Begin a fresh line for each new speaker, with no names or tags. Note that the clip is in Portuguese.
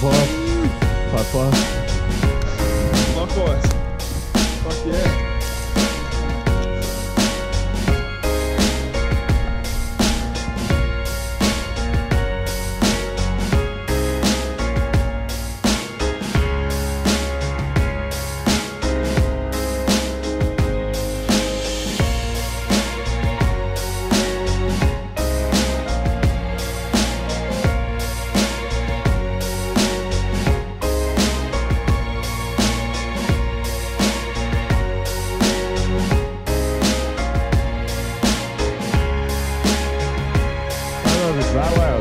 Five. Five, five.
Likewise. Fuck yeah. Bye.